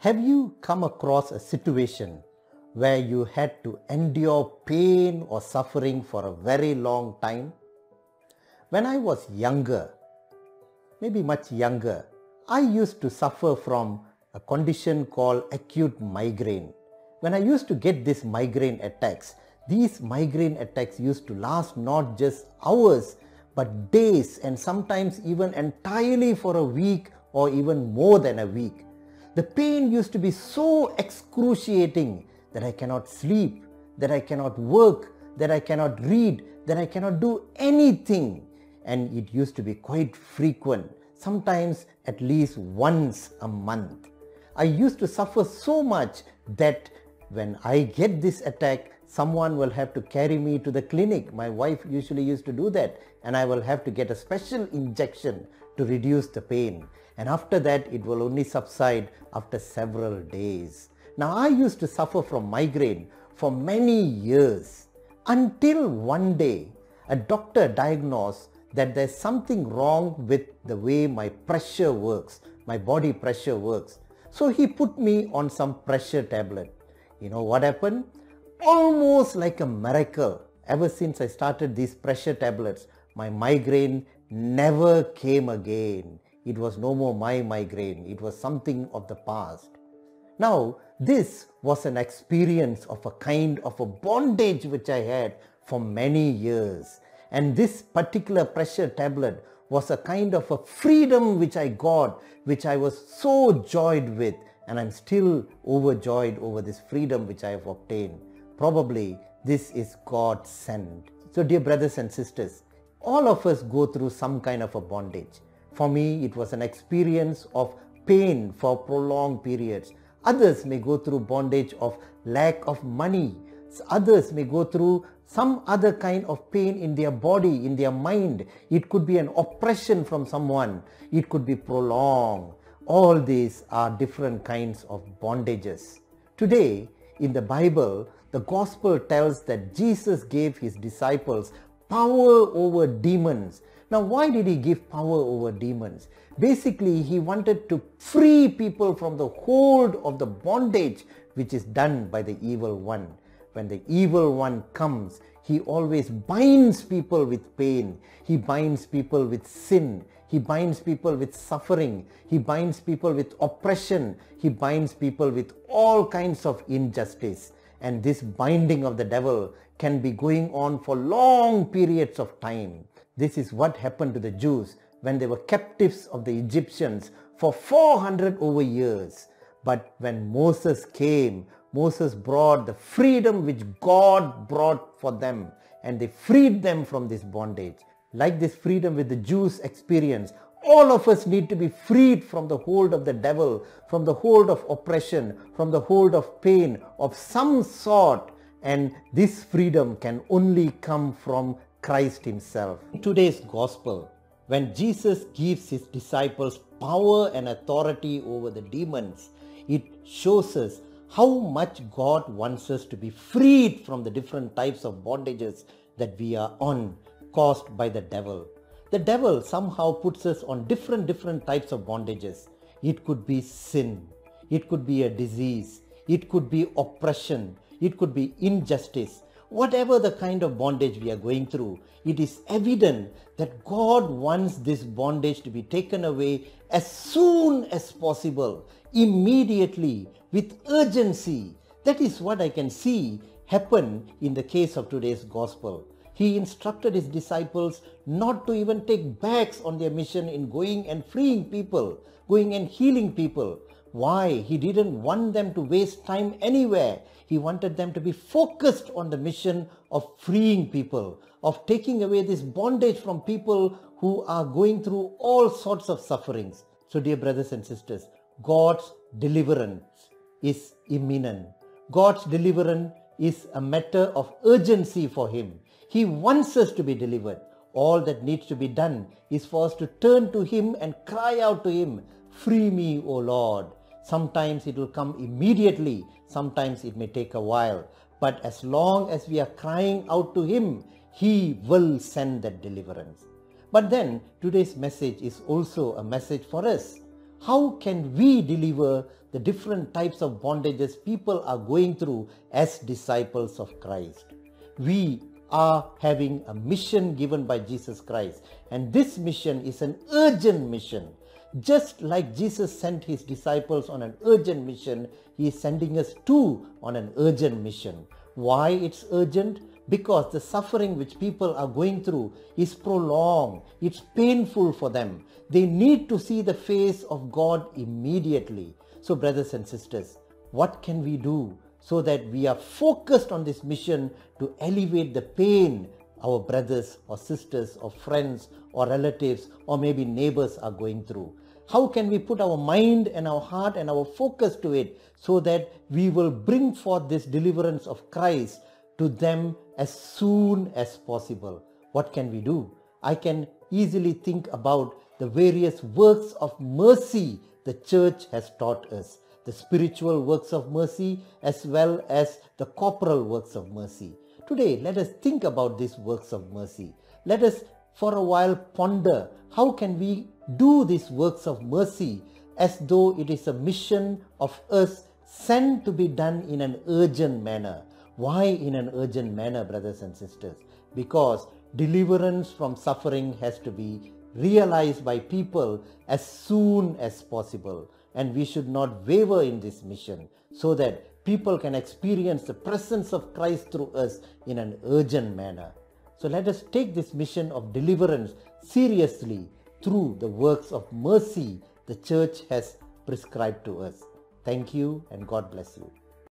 Have you come across a situation where you had to endure pain or suffering for a very long time? When I was younger, maybe much younger, I used to suffer from a condition called acute migraine. When I used to get these migraine attacks, these migraine attacks used to last not just hours but days and sometimes even entirely for a week or even more than a week. The pain used to be so excruciating that I cannot sleep, that I cannot work, that I cannot read, that I cannot do anything. And it used to be quite frequent, sometimes at least once a month. I used to suffer so much that when I get this attack, someone will have to carry me to the clinic. My wife usually used to do that and I will have to get a special injection to reduce the pain. And after that, it will only subside after several days. Now, I used to suffer from migraine for many years until one day a doctor diagnosed that there's something wrong with the way my pressure works, my body pressure works. So he put me on some pressure tablet. You know what happened? Almost like a miracle. Ever since I started these pressure tablets, my migraine never came again. It was no more my migraine. It was something of the past. Now, this was an experience of a kind of a bondage which I had for many years. And this particular pressure tablet was a kind of a freedom which I got, which I was so joyed with. And I'm still overjoyed over this freedom which I have obtained. Probably this is God sent. So dear brothers and sisters, all of us go through some kind of a bondage. For me, it was an experience of pain for prolonged periods. Others may go through bondage of lack of money. Others may go through some other kind of pain in their body, in their mind. It could be an oppression from someone. It could be prolonged. All these are different kinds of bondages. Today, in the Bible, the gospel tells that Jesus gave his disciples power over demons. Now, why did he give power over demons? Basically, he wanted to free people from the hold of the bondage which is done by the evil one. When the evil one comes, he always binds people with pain. He binds people with sin. He binds people with suffering. He binds people with oppression. He binds people with all kinds of injustice. And this binding of the devil can be going on for long periods of time. This is what happened to the Jews when they were captives of the Egyptians for 400 over years. But when Moses came, Moses brought the freedom which God brought for them and they freed them from this bondage. Like this freedom with the Jews experience, all of us need to be freed from the hold of the devil, from the hold of oppression, from the hold of pain of some sort. And this freedom can only come from Christ himself. In today's gospel, when Jesus gives his disciples power and authority over the demons, it shows us how much God wants us to be freed from the different types of bondages that we are on caused by the devil. The devil somehow puts us on different different types of bondages. It could be sin, it could be a disease, it could be oppression, it could be injustice. Whatever the kind of bondage we are going through, it is evident that God wants this bondage to be taken away as soon as possible, immediately, with urgency. That is what I can see happen in the case of today's gospel. He instructed his disciples not to even take backs on their mission in going and freeing people, going and healing people. Why? He didn't want them to waste time anywhere. He wanted them to be focused on the mission of freeing people, of taking away this bondage from people who are going through all sorts of sufferings. So, dear brothers and sisters, God's deliverance is imminent. God's deliverance is a matter of urgency for Him. He wants us to be delivered. All that needs to be done is for us to turn to Him and cry out to Him, Free me, O Lord. Sometimes it will come immediately, sometimes it may take a while. But as long as we are crying out to Him, He will send that deliverance. But then today's message is also a message for us. how can we deliver the different types of bondages people are going through as disciples of Christ. We are having a mission given by Jesus Christ, and this mission is an urgent mission. Just like Jesus sent his disciples on an urgent mission, he is sending us too on an urgent mission. Why it's urgent? Because the suffering which people are going through is prolonged, it's painful for them. They need to see the face of God immediately. So, brothers and sisters, what can we do so that we are focused on this mission to elevate the pain our brothers or sisters or friends or relatives or maybe neighbors are going through? How can we put our mind and our heart and our focus to it so that we will bring forth this deliverance of Christ to them as soon as possible? What can we do? I can easily think about the various works of mercy the church has taught us the spiritual works of mercy as well as the corporal works of mercy. Today, let us think about these works of mercy. Let us for a while ponder how can we do these works of mercy as though it is a mission of us sent to be done in an urgent manner. Why in an urgent manner, brothers and sisters? Because deliverance from suffering has to be realized by people as soon as possible. And we should not waver in this mission so that people can experience the presence of Christ through us in an urgent manner. So let us take this mission of deliverance seriously through the works of mercy the church has prescribed to us. Thank you and God bless you.